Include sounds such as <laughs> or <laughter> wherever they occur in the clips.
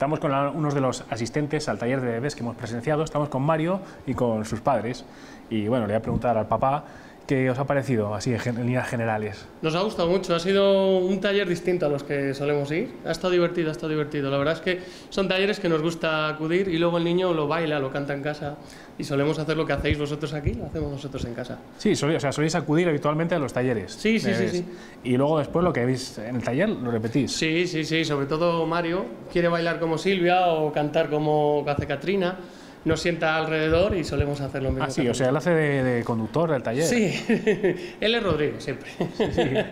Estamos con unos de los asistentes al taller de bebés que hemos presenciado. Estamos con Mario y con sus padres. Y bueno, le voy a preguntar al papá qué os ha parecido, así en líneas generales. Nos ha gustado mucho, ha sido un taller distinto a los que solemos ir. Ha estado divertido, ha estado divertido. La verdad es que son talleres que nos gusta acudir y luego el niño lo baila, lo canta en casa y solemos hacer lo que hacéis vosotros aquí, lo hacemos nosotros en casa. Sí, solí- o sea, soléis acudir habitualmente a los talleres. Sí, sí, sí, sí. Y luego después lo que veis en el taller lo repetís. Sí, sí, sí, sobre todo Mario quiere bailar como Silvia o cantar como hace Katrina. Nos sienta alrededor y solemos hacer lo mismo. Ah, sí, o sea, él hace de, de conductor del taller. Sí, <laughs> él es Rodrigo siempre. <laughs>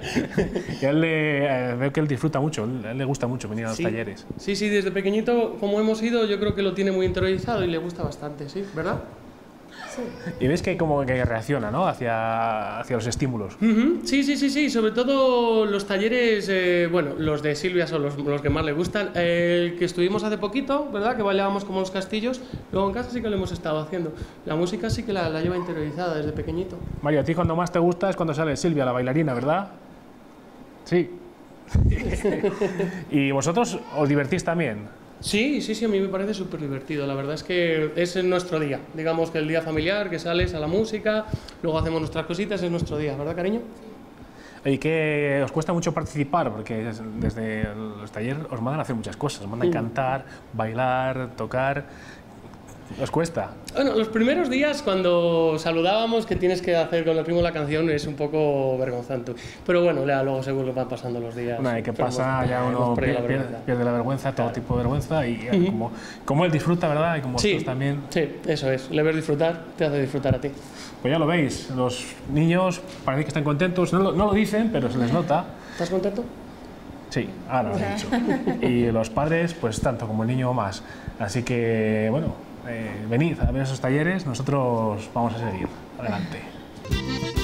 Y a él le, eh, veo que él disfruta mucho, él- le gusta mucho venir a los Sí. talleres. Sí, sí, desde pequeñito, como hemos ido, yo creo que lo tiene muy interiorizado y le gusta bastante, ¿sí? ¿Verdad? Y ves que como que reacciona, ¿no? Hacia, hacia los estímulos. Ujú, Sí, sí, sí, sí, sobre todo los talleres, eh, bueno, los de Silvia son los, los que más le gustan. El que estuvimos hace poquito, ¿verdad? Que bailábamos como los castillos, luego en casa sí que lo hemos estado haciendo. La música sí que la, la lleva interiorizada desde pequeñito. Mario, a ti cuando más te gusta es cuando sale Silvia, la bailarina, ¿verdad? Sí. <laughs> <laughs> ¿Y vosotros os divertís también? Sí, sí, sí, a mí me parece súper divertido. La verdad es que es nuestro día. Digamos que el día familiar, que sales a la música, luego hacemos nuestras cositas, es nuestro día, ¿verdad, cariño? Y que os cuesta mucho participar, porque es- desde los talleres os mandan a hacer muchas cosas, os mandan Mm. cantar, bailar, tocar. ¿Os cuesta? Bueno, los primeros días cuando saludábamos que tienes que hacer con el ritmo la canción es un poco vergonzante. Pero bueno, ya luego seguro van pasando los días. Una vez que pasa, hemos- ya uno pierde, vergüenza. pierde la vergüenza, todo tipo de vergüenza, y eh, como, como él disfruta, ¿verdad? Y como Sí, vosotros también. sí, eso es. Le ver disfrutar te hace disfrutar a ti. Pues ya lo veis, los niños parece que están contentos, no lo, no lo dicen, pero se les nota. ¿Estás contento? Sí, ahora lo he dicho. Y los padres, pues tanto como el niño o más. Así que, bueno, eh, venid a ver esos talleres, nosotros vamos a seguir. Adelante.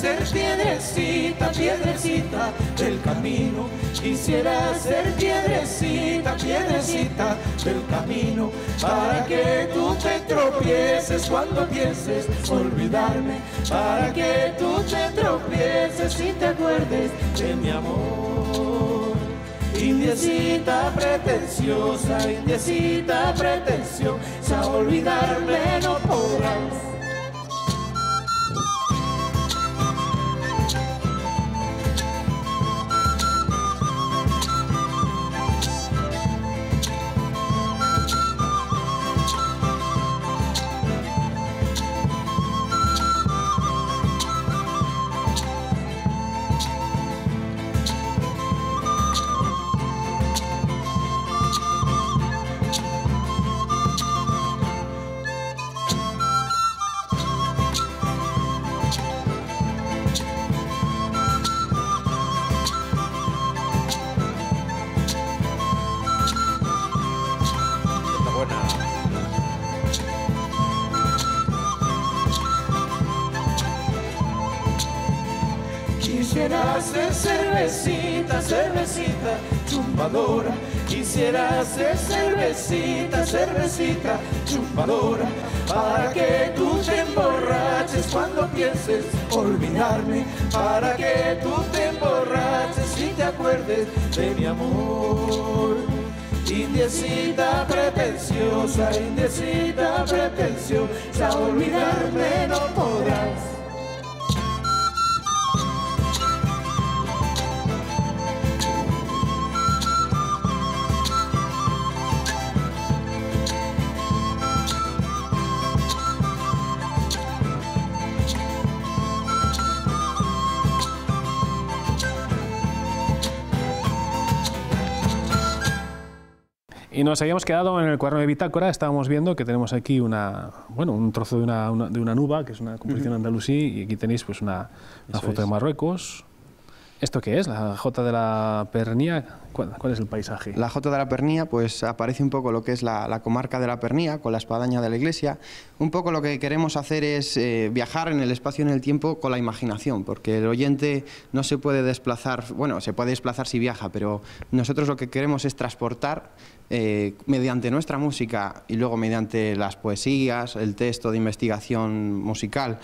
Ser piedrecita, piedrecita del camino. Quisiera ser piedrecita, piedrecita del camino. Para que tú te tropieces cuando pienses olvidarme. Para que tú te tropieces y te acuerdes de mi amor. Indiecita pretenciosa, indiecita pretenciosa, olvidarme no podrás. Quisiera ser cervecita, cervecita, chumbadora. Para que tú te emborraches cuando pienses olvidarme. Para que tú te emborraches y te acuerdes de mi amor. Indiecita pretenciosa, indiecita pretenciosa, olvidarme no podrás. Y nos habíamos quedado en el cuaderno de bitácora, estábamos viendo que tenemos aquí una, bueno, un trozo de una, una- de una nuba, que es una composición andalusí, y aquí tenéis pues una, una foto de. Marruecos. ¿Esto qué es? ¿La Jota de la Pernía? ¿Cuál, es el paisaje? La Jota de la Pernía, pues aparece un poco lo que es la, la comarca de la Pernía, con la espadaña de la iglesia. Un poco lo que queremos hacer es eh, viajar en el espacio y en el tiempo con la imaginación, porque el oyente no se puede desplazar, bueno, se puede desplazar si viaja, pero nosotros lo que queremos es transportar eh, mediante nuestra música y luego mediante las poesías, el texto de investigación musical,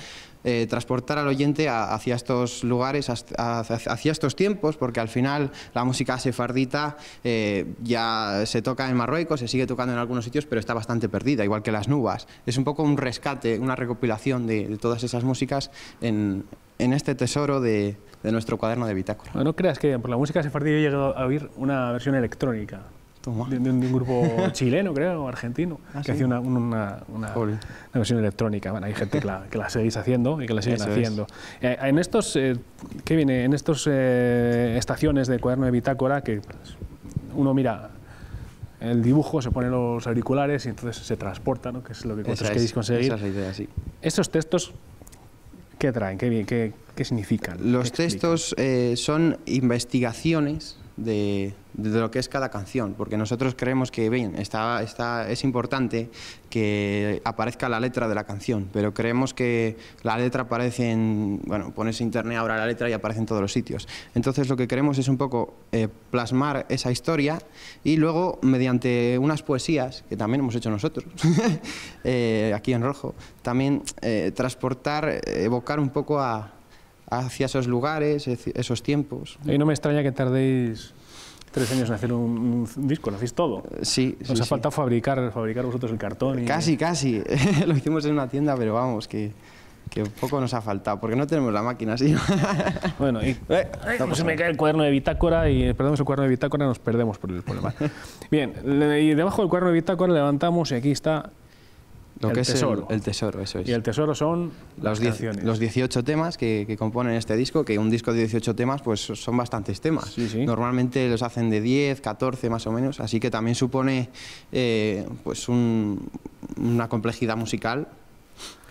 eh, transportar al oyente a- hacia estos lugares, hacia, estos tiempos, porque al final la música sefardita eh, ya se toca en Marruecos, se sigue tocando en algunos sitios, pero está bastante perdida, igual que las nubas. Es un poco un rescate, una recopilación de, de todas esas músicas en, en este tesoro de, de nuestro cuaderno de bitácora. No creas que por la música sefardí yo he llegado a oír una versión electrónica. De, de un, grupo <laughs> chileno, creo, o argentino, Ah, que sí. hacía una, una, una- una versión electrónica. Bueno, hay gente que la, que la seguís haciendo y que la siguen Eso es. haciendo. Eh, en estos, eh, ¿qué viene? En estos eh, estaciones de cuaderno de bitácora que uno mira el dibujo, se pone los auriculares y entonces se transporta, ¿no? que es lo que vosotros queréis conseguir. esa es la idea, sí. Estos textos, ¿qué traen? ¿Qué, qué, qué significan? Los ¿Qué textos eh, son investigaciones de, de lo que es cada canción, porque nosotros creemos que bien, está, está, es importante que aparezca la letra de la canción, pero creemos que la letra aparece en, bueno, pones internet ahora la letra y aparece en todos los sitios. Entonces lo que queremos es un poco eh, plasmar esa historia y luego mediante unas poesías, que también hemos hecho nosotros, <laughs> eh, aquí en rojo, también eh, transportar, evocar un poco a, hacia esos lugares, esos tiempos. Y no me extraña que tardéis tres años en hacer un, un disco, lo hacéis todo. Sí, Os sí, ha sí. faltado fabricar, fabricar vosotros el cartón. Y, Casi, casi. <laughs> Lo hicimos en una tienda, pero vamos, que, que poco nos ha faltado, porque no tenemos la máquina así. <laughs> Bueno, y Eh, no como se me cae el cuaderno de bitácora y perdemos el cuaderno de bitácora, nos perdemos por el problema. <laughs> Bien, y debajo del cuaderno de bitácora levantamos y aquí está. Lo El que es el- tesoro. El, tesoro, eso es. Y el tesoro son los, canciones. los 18 temas que, que componen este disco, que un disco de 18 temas pues son bastantes temas. Sí, sí. Normalmente los hacen de 10, 14 más o menos, así que también supone eh, pues un- una complejidad musical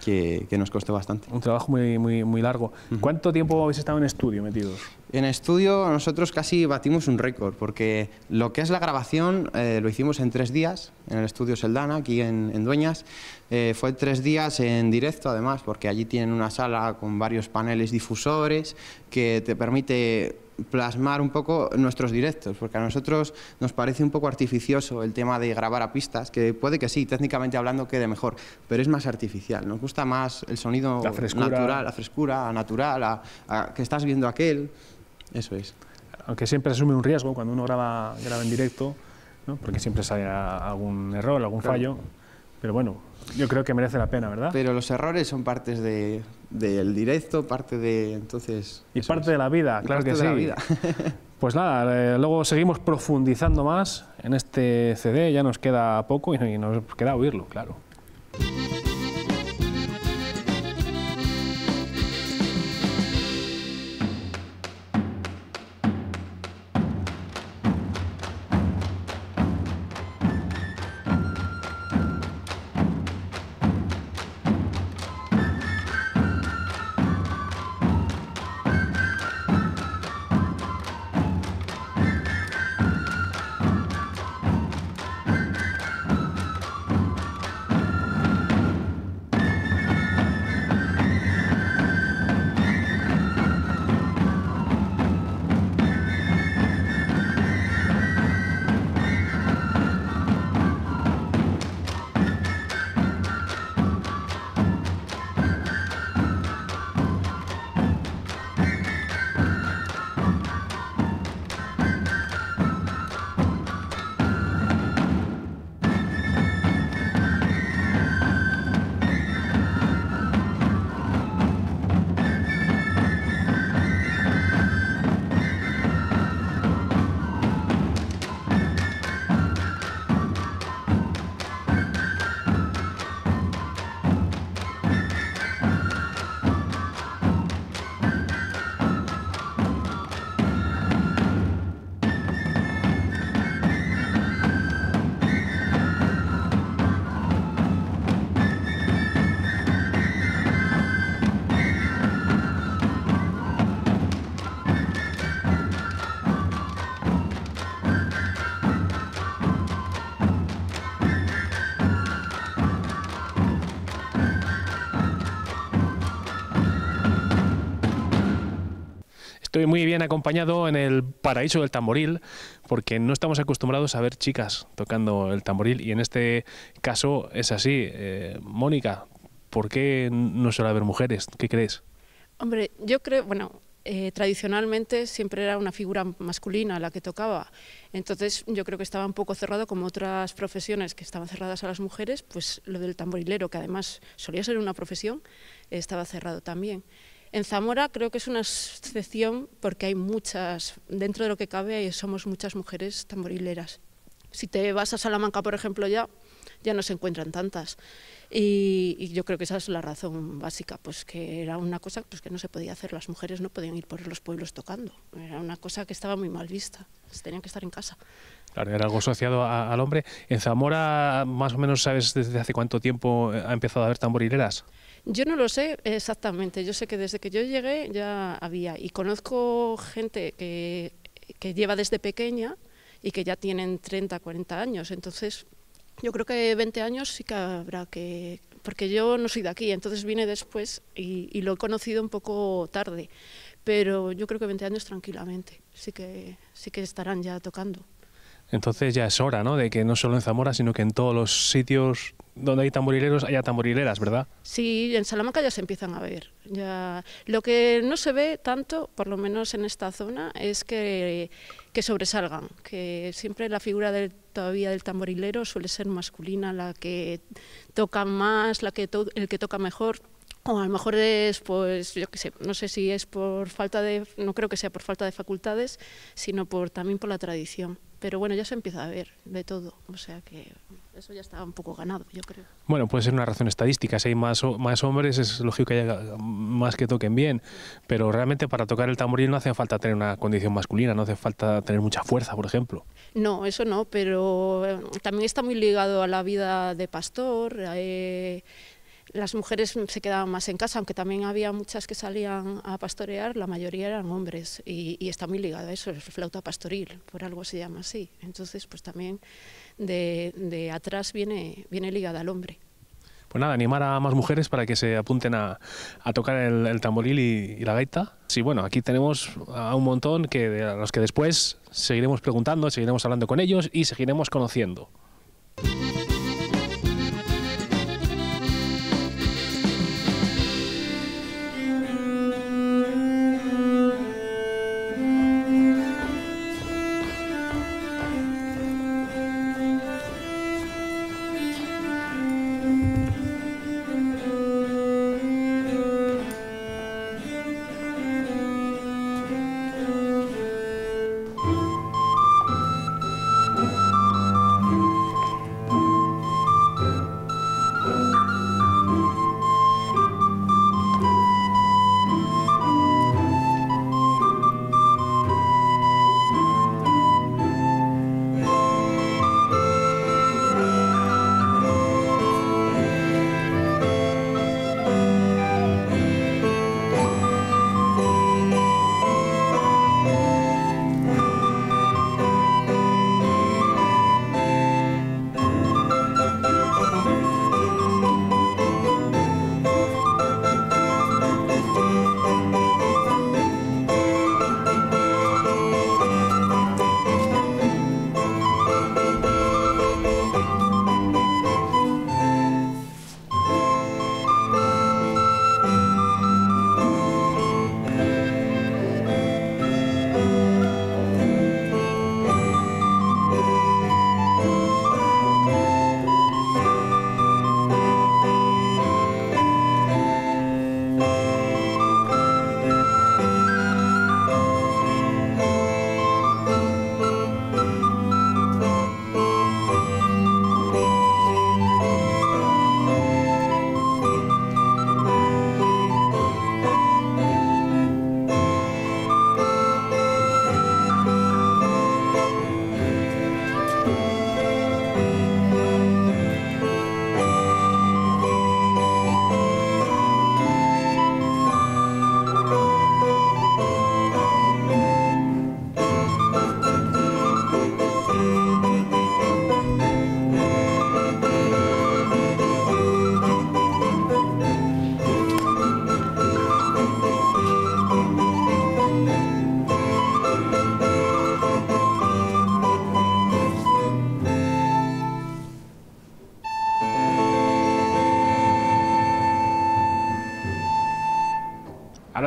que, que nos costó bastante. Un trabajo muy, muy, muy largo. ¿Cuánto tiempo habéis estado en estudio metidos? En estudio nosotros casi batimos un récord, porque lo que es la grabación eh, lo hicimos en tres días, en el estudio Seldana, aquí en, en Dueñas. Eh, fue tres días en directo, además, porque allí tienen una sala con varios paneles difusores que te permite plasmar un poco nuestros directos, porque a nosotros nos parece un poco artificioso el tema de grabar a pistas, que puede que sí, técnicamente hablando quede mejor, pero es más artificial. Nos gusta más el sonido La frescura. natural, la frescura, natural, a- a que estás viendo aquel. Eso es. Aunque siempre se asume un riesgo cuando uno graba, graba en directo, ¿no? porque siempre sale algún error, algún Claro. fallo. Pero bueno, yo creo que merece la pena, ¿verdad? Pero los errores son partes de- del directo, parte de. Entonces. y parte es. de la vida, Y claro parte que de sí. la vida. <laughs> Pues nada, eh, luego seguimos profundizando más en este CD, ya nos queda poco y, y nos queda oírlo, claro. Estoy muy bien acompañado en el paraíso del tamboril, porque no estamos acostumbrados a ver chicas tocando el tamboril y en este caso es así. Eh, Mónica, ¿por qué no suele haber mujeres? ¿Qué crees? Hombre, yo creo, bueno, eh, tradicionalmente siempre era una figura masculina la que tocaba. Entonces yo creo que estaba un poco cerrado, como otras profesiones que estaban cerradas a las mujeres, pues lo del tamborilero, que además solía ser una profesión, estaba cerrado también. En Zamora creo que es una excepción porque hay muchas, dentro de lo que cabe, somos muchas mujeres tamborileras. Si te vas a Salamanca, por ejemplo, ya, ya no se encuentran tantas. Y, yo creo que esa es la razón básica, pues que era una cosa pues, que no se podía hacer, las mujeres no podían ir por los pueblos tocando, era una cosa que estaba muy mal vista, tenían que estar en casa. Claro, era algo asociado al hombre. ¿En Zamora más o menos sabes desde hace cuánto tiempo ha empezado a haber tamborileras? Yo no lo sé exactamente, yo sé que desde que yo llegué ya había y conozco gente que, que lleva desde pequeña y que ya tienen 30, 40 años, entonces yo creo que 20 años sí que habrá que... Porque yo no soy de aquí, entonces vine después y, lo he conocido un poco tarde. Pero yo creo que 20 años tranquilamente, sí que, sí que estarán ya tocando. Entonces ya es hora, ¿no? De que no solo en Zamora, sino que en todos los sitios donde hay tamborileros haya tamborileras, ¿verdad? Sí, en Salamanca ya se empiezan a ver. Ya... Lo que no se ve tanto, por lo menos en esta zona, es que, sobresalgan, que siempre la figura del, todavía del tamborilero suele ser masculina, la que toca más, la que el que toca mejor. O a lo mejor es, pues, yo qué sé, no sé si es por falta de, no creo que sea por falta de facultades, sino por también por la tradición. Pero bueno, ya se empieza a ver de todo, o sea que eso ya está un poco ganado, yo creo. Bueno, puede ser una razón estadística, si hay más, más hombres es lógico que haya más que toquen bien, pero realmente para tocar el tamboril no hace falta tener una condición masculina, no hace falta tener mucha fuerza, por ejemplo. No, eso no, pero eh, también está muy ligado a la vida de pastor. Eh, las mujeres se quedaban más en casa, aunque también había muchas que salían a pastorear, la mayoría eran hombres y, está muy ligado a eso, es flauta pastoril, por algo se llama así. Entonces, pues también de, atrás viene, viene ligada al hombre. Pues nada, animar a más mujeres para que se apunten a, tocar el, tamboril y, la gaita. Sí, bueno, aquí tenemos a un montón que, a los que después seguiremos preguntando, seguiremos hablando con ellos y seguiremos conociendo.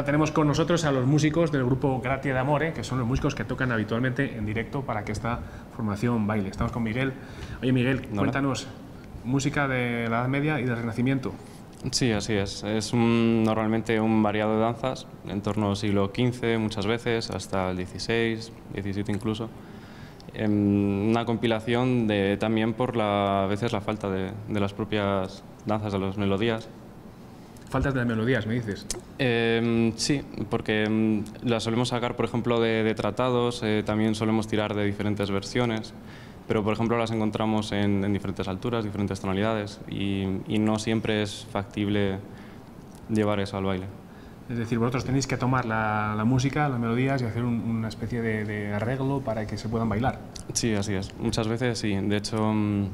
Tenemos con nosotros a los músicos del grupo Gratia de Amore, que son los músicos que tocan habitualmente en directo para que esta formación baile. Estamos con Miguel. Oye, Miguel, cuéntanos, música de la Edad Media y del Renacimiento. Sí, así es. Es un- normalmente un variado de danzas, en torno al siglo XV muchas veces, hasta el XVI, XVII incluso. Em, una compilación de, también por la, a veces la falta de, de las propias danzas, de las melodías. Faltas de melodías, me dices. Em, sí, porque em, las solemos sacar, por ejemplo, de, de tratados, eh, también solemos tirar de diferentes versiones, pero por ejemplo las encontramos en, en diferentes alturas, diferentes tonalidades, y, y no siempre es factible llevar eso al baile. Es decir, vosotros tenéis que tomar la, la música, las melodías y hacer un- una especie de, de arreglo para que se puedan bailar. Sí, así es. Muchas veces sí. De hecho, mm,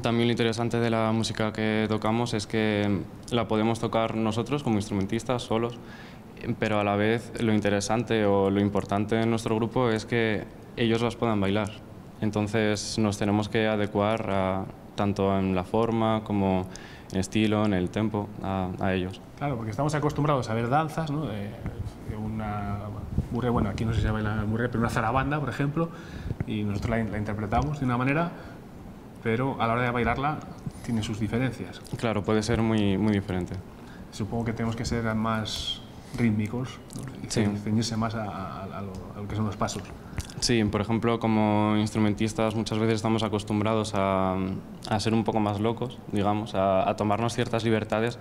también lo interesante de la música que tocamos es que la podemos tocar nosotros como instrumentistas solos, pero a la vez lo interesante o lo importante en nuestro grupo es que ellos las puedan bailar. Entonces nos tenemos que adecuar a- tanto en la forma como en estilo, en el tempo, a, a ellos. Claro, porque estamos acostumbrados a ver danzas, ¿no? De, de una murre, bueno, aquí no sé si se baila murre, pero una zarabanda, por ejemplo, y nosotros la, la interpretamos de una manera, pero a la hora de bailarla tiene sus diferencias. Claro, puede ser muy, muy diferente. Supongo que tenemos que ser más rítmicos ¿no? y Sí. ceñirse más a, a- a lo, a lo que son los pasos. Sí, por ejemplo, como instrumentistas muchas veces estamos acostumbrados a, a ser un poco más locos, digamos, a tomarnos ciertas libertades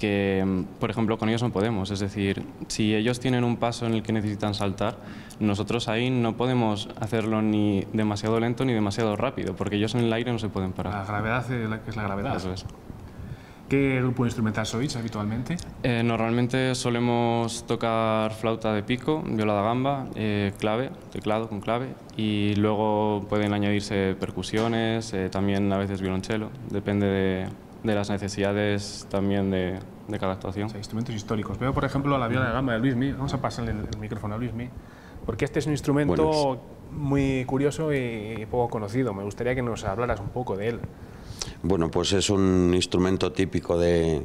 que, por ejemplo, con ellos no podemos. Es decir, si ellos tienen un paso en el que necesitan saltar, nosotros ahí no podemos hacerlo ni demasiado lento ni demasiado rápido, porque ellos en el aire no se pueden La parar. gravedad la, que es la gravedad. Eso es. ¿Qué grupo instrumental sois habitualmente? Eh, normalmente solemos tocar flauta de pico, viola da gamba, eh, clave, teclado con clave, y luego pueden añadirse percusiones, eh, también a veces violonchelo, depende de, de las necesidades también de, de cada actuación. O sea, instrumentos históricos. Veo, por ejemplo, la viola de gamba de Luismi. Vamos a pasarle el, el micrófono a Luismi, porque este es un instrumento Buenas. muy curioso y poco conocido. Me gustaría que nos hablaras un poco de él. Bueno, pues es un instrumento típico de,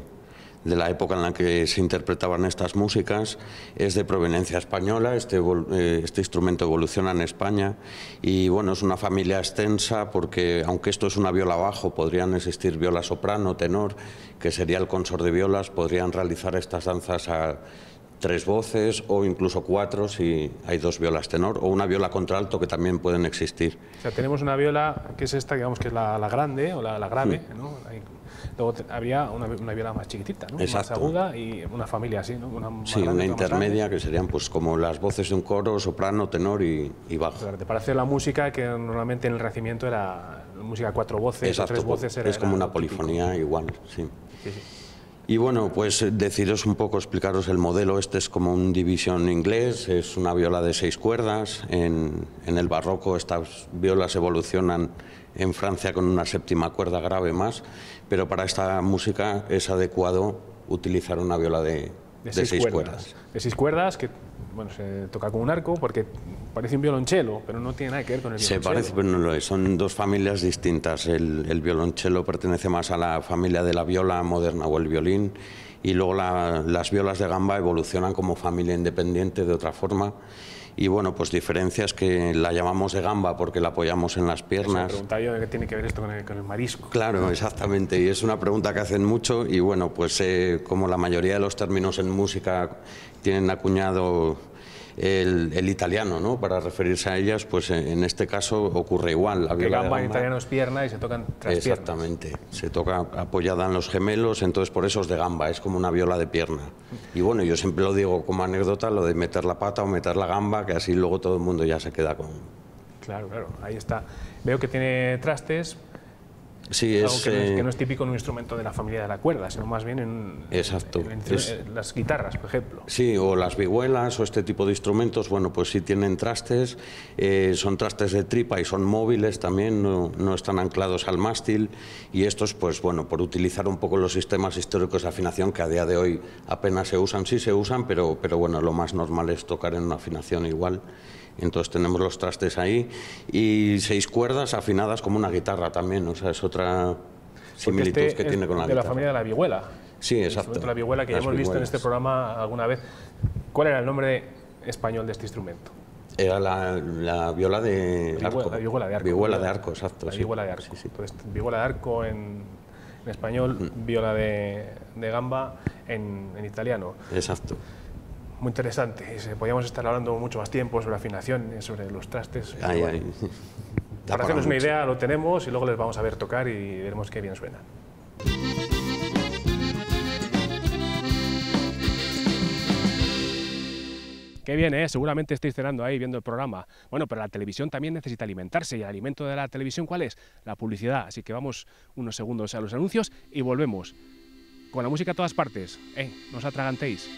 de la época en la que se interpretaban estas músicas. Es de proveniencia española, este, eh, este instrumento evoluciona en España y bueno, es una familia extensa porque aunque esto es una viola bajo, podrían existir viola soprano, tenor, que sería el consor de violas, podrían realizar estas danzas a tres voces o incluso cuatro si hay dos violas tenor o una viola contralto que también pueden existir. O sea, tenemos una viola que es esta, digamos que es la, la grande o la, la grave, ¿no? Luego habría una, una viola más chiquitita, ¿no? Más aguda y una familia así, ¿no? Una Sí, grande, una intermedia que serían pues como las voces de un coro, soprano, tenor y, y bajo. Claro, te parece la música que normalmente en el Renacimiento era música cuatro voces Exacto, tres voces. Era, es como era una lo típico. polifonía igual, sí. Sí, sí. Y bueno, pues deciros un poco, explicaros el modelo. Este es como un división inglés, es una viola de seis cuerdas. En, en el barroco estas violas evolucionan en Francia con una séptima cuerda grave más, pero para esta música es adecuado utilizar una viola de, De de seis, seis, cuerdas. cuerdas. De seis cuerdas que bueno, se toca con un arco porque parece un violonchelo, pero no tiene nada que ver con el Se violonchelo. parece, pero no lo es. Son dos familias distintas. El, el violonchelo pertenece más a la familia de la viola moderna o el violín, y luego la- las violas de gamba evolucionan como familia independiente de otra forma. Y bueno, pues diferencias que la llamamos de gamba porque la apoyamos en las Me piernas. preguntaba yo qué tiene que ver esto con el, con el marisco. Claro, exactamente. Y es una pregunta que hacen mucho. Y bueno, pues eh, como la mayoría de los términos en música tienen acuñado el, el italiano, ¿no? Para referirse a ellas, pues en este caso ocurre igual. La Que gamba en italiano es pierna y se tocan tras piernas. Exactamente. Se toca apoyada en los gemelos, entonces por eso es de gamba, es como una viola de pierna. Y bueno, yo siempre lo digo como anécdota, lo de meter la pata o meter la gamba, que así luego todo el mundo ya se queda con... Claro, claro, ahí está. Veo que tiene trastes, Sí, algo es... que, no es, eh, que no es típico en un instrumento de la familia de la cuerda, sino más bien en, Exacto. en- en- Es- las guitarras, por ejemplo. Sí, o las vihuelas o este tipo de instrumentos, bueno, pues sí tienen trastes, eh, son trastes de tripa y son móviles también, no, no están anclados al mástil y estos, pues bueno, por utilizar un poco los sistemas históricos de afinación que a día de hoy apenas se usan, sí se usan, pero, pero bueno, lo más normal es tocar en una afinación igual. Entonces tenemos los trastes ahí y seis cuerdas afinadas como una guitarra también, o sea, es otra similitud este que es tiene con la de la guitarra. familia de la vihuela. Sí, exacto. de la vihuela que ya hemos visto en vihuelas. este programa alguna vez. ¿Cuál era el nombre español de este instrumento? Era la, la viola de arco. la vihuela de arco. Vihuela de arco, exacto. La sí. vihuela de arco. Sí, sí. Entonces, vihuela de arco en, en español, Mm. viola de, de gamba en, en italiano. Exacto. Muy interesante. Podríamos estar hablando mucho más tiempo sobre afinación, eh, sobre los trastes. Ay, Bueno, ay. <laughs> Para para hacernos una mucho. idea, lo tenemos y luego les vamos a ver tocar y veremos qué bien suena. Qué bien, ¿eh? Seguramente estáis cenando ahí viendo el programa. Bueno, pero la televisión también necesita alimentarse y el alimento de la televisión, ¿cuál es? La publicidad. Así que vamos unos segundos a los anuncios y volvemos. Con la música a todas partes. ¿Eh? No os atragantéis.